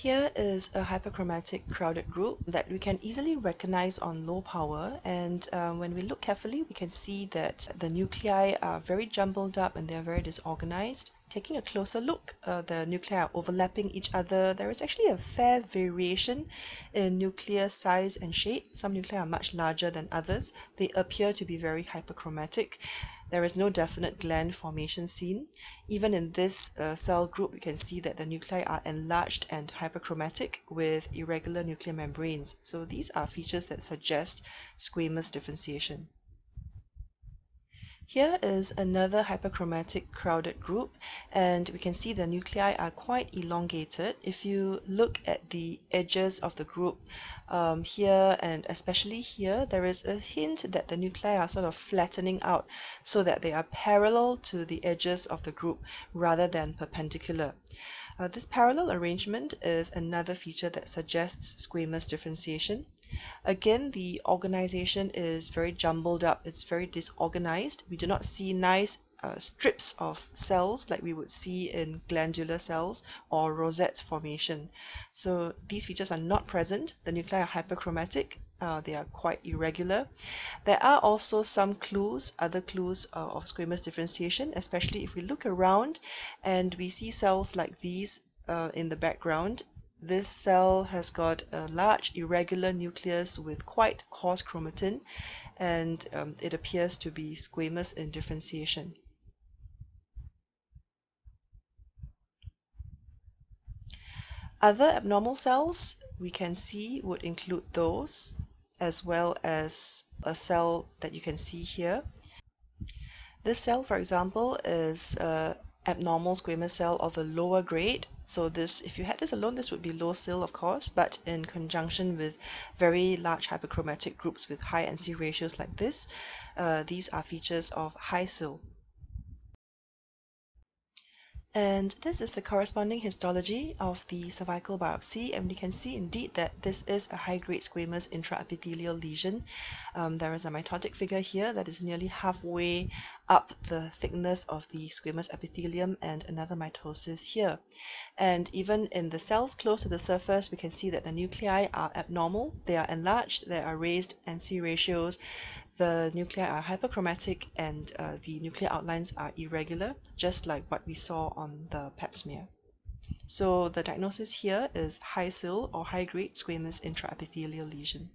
Here is a hyperchromatic crowded group that we can easily recognize on low power and uh, when we look carefully we can see that the nuclei are very jumbled up and they are very disorganized. Taking a closer look, uh, the nuclei are overlapping each other. There is actually a fair variation in nuclear size and shape. Some nuclei are much larger than others. They appear to be very hyperchromatic there is no definite gland formation seen. Even in this uh, cell group, you can see that the nuclei are enlarged and hyperchromatic with irregular nuclear membranes. So these are features that suggest squamous differentiation. Here is another hyperchromatic crowded group and we can see the nuclei are quite elongated. If you look at the edges of the group um, here and especially here, there is a hint that the nuclei are sort of flattening out so that they are parallel to the edges of the group rather than perpendicular. Uh, this parallel arrangement is another feature that suggests squamous differentiation. Again, the organization is very jumbled up. It's very disorganized. We do not see nice uh, strips of cells like we would see in glandular cells or rosette formation. So these features are not present. The nuclei are hyperchromatic. Uh, they are quite irregular. There are also some clues, other clues uh, of squamous differentiation, especially if we look around and we see cells like these uh, in the background this cell has got a large irregular nucleus with quite coarse chromatin and um, it appears to be squamous in differentiation. Other abnormal cells we can see would include those as well as a cell that you can see here. This cell, for example, is uh, abnormal squamous cell of a lower grade. So this, if you had this alone, this would be low SIL, of course, but in conjunction with very large hyperchromatic groups with high NC ratios like this, uh, these are features of high SIL. And this is the corresponding histology of the cervical biopsy and we can see indeed that this is a high-grade squamous intraepithelial lesion. Um, there is a mitotic figure here that is nearly halfway up the thickness of the squamous epithelium and another mitosis here. And even in the cells close to the surface, we can see that the nuclei are abnormal, they are enlarged, there are raised NC ratios, the nuclei are hyperchromatic and uh, the nuclear outlines are irregular, just like what we saw on the pap smear. So the diagnosis here is high SIL or high-grade squamous intraepithelial lesion.